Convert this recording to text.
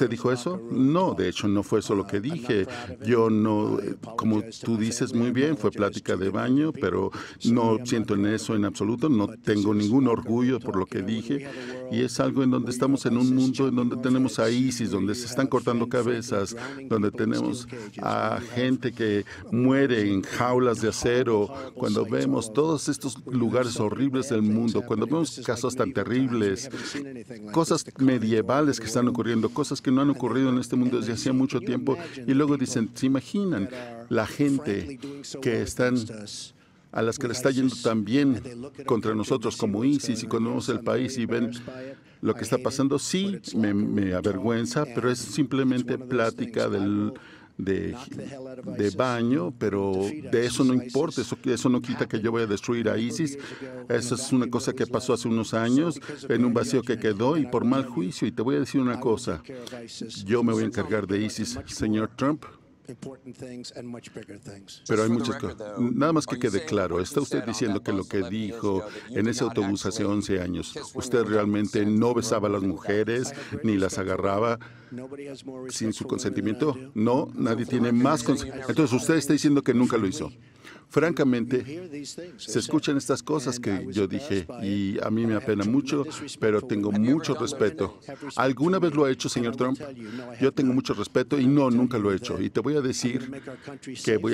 ¿Usted dijo eso? No, de hecho no fue eso lo que dije. Yo no, como tú dices muy bien, fue plática de baño, pero no siento en eso en absoluto. No tengo ningún orgullo por lo que dije. Y es algo en donde estamos en un mundo en donde tenemos a ISIS, donde se están cortando cabezas, donde tenemos a gente que muere en jaulas de acero, cuando vemos todos estos lugares horribles del mundo, cuando vemos casos tan terribles, cosas medievales que están ocurriendo, cosas que no han ocurrido en este mundo desde hacía mucho tiempo, y luego dicen, ¿se imaginan la gente que están a las que le está yendo tan bien contra nosotros como ISIS y cuando vemos el país y ven lo que está pasando, sí me, avergüenza, pero es simplemente plática del, de, de, baño, pero de eso no importa, eso, eso no quita que yo voy a destruir a ISIS. Eso es una cosa que pasó hace unos años, en un vacío que quedó y por mal juicio. Y te voy a decir una cosa, yo me voy a encargar de ISIS, señor Trump. Pero hay muchas cosas. Nada más que quede claro, está usted diciendo que lo que dijo en ese autobús hace 11 años, usted realmente no besaba a las mujeres ni las agarraba sin su consentimiento. No, nadie tiene más consentimiento. Entonces usted está diciendo que nunca lo hizo. Francamente, se escuchan estas cosas que yo dije y a mí me apena mucho, pero tengo mucho respeto. ¿Alguna vez lo ha hecho, señor Trump? Yo tengo mucho respeto y no, nunca lo he hecho. Y te voy a decir que voy